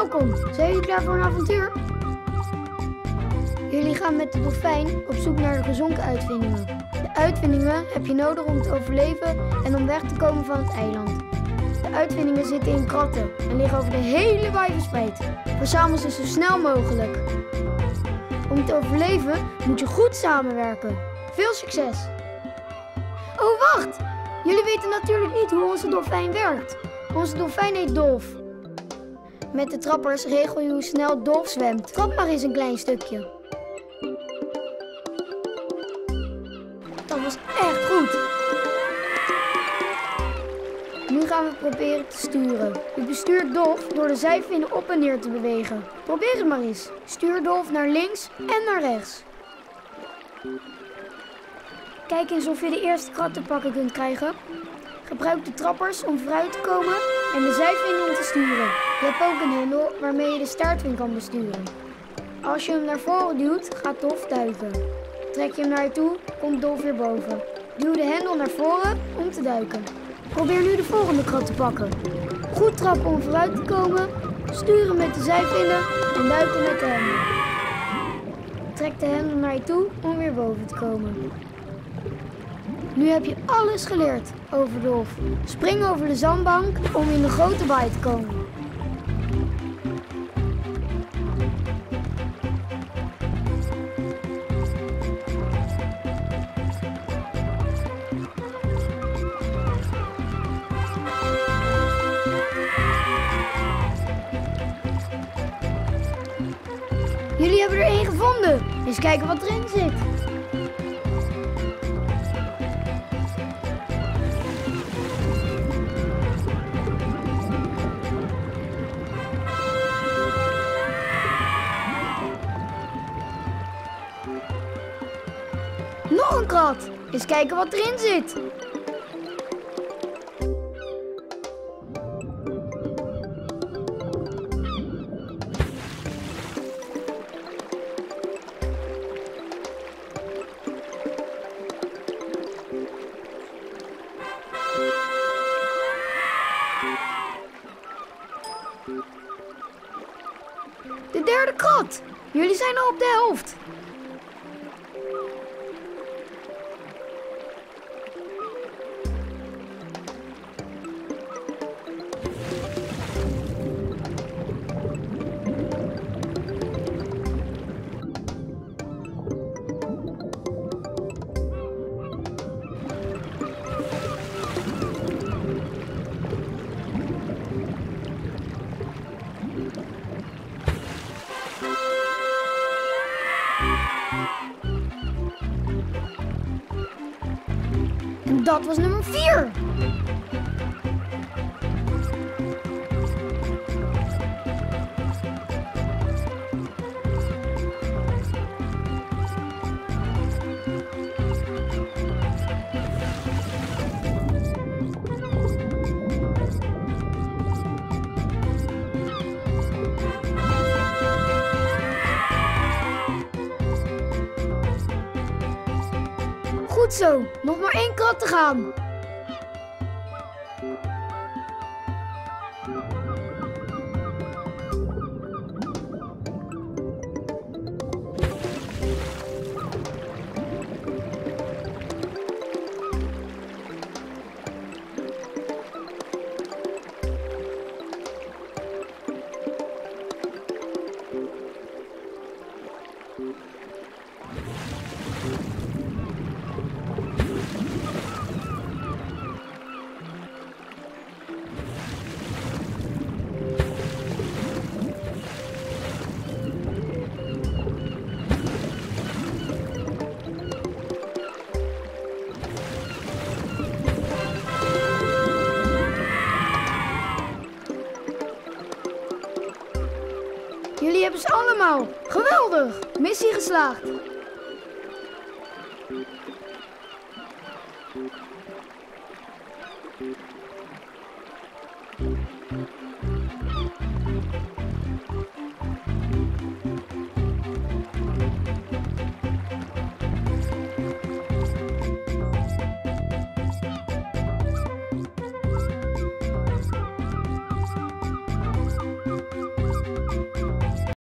Welkom, zijn jullie klaar voor een avontuur? Jullie gaan met de dolfijn op zoek naar de gezonken uitvindingen. De uitvindingen heb je nodig om te overleven en om weg te komen van het eiland. De uitvindingen zitten in kratten en liggen over de hele baai verspreid. Verzamel ze zo snel mogelijk. Om te overleven moet je goed samenwerken. Veel succes! Oh, wacht! Jullie weten natuurlijk niet hoe onze dolfijn werkt. Onze dolfijn heet Dolf. Met de trappers regel je hoe snel Dolf zwemt. Trap maar eens een klein stukje. Dat was echt goed. Nu gaan we proberen te sturen. Je bestuurt Dolf door de zijvinnen op en neer te bewegen. Probeer het maar eens. Stuur Dolf naar links en naar rechts. Kijk eens of je de eerste krat te pakken kunt krijgen. Gebruik de trappers om vooruit te komen en de zijvin om te sturen. Je hebt ook een hendel waarmee je de staartvin kan besturen. Als je hem naar voren duwt, gaat Dolf duiken. Trek je hem naar je toe, komt Dolf weer boven. Duw de hendel naar voren om te duiken. Probeer nu de volgende krat te pakken. Goed trappen om vooruit te komen, sturen met de zijvinnen en duiken met de hendel. Trek de hendel naar je toe om weer boven te komen. Nu heb je alles geleerd over Dolf. Spring over de zandbank om in de grote baai te komen. Jullie hebben er één gevonden. Eens kijken wat erin zit. Nog een krat. Eens kijken wat erin zit. De derde krat. Jullie zijn al op de helft. Dat was nummer 4. Zo, nog maar één krat te gaan. Jullie hebben ze allemaal. Geweldig. Missie geslaagd.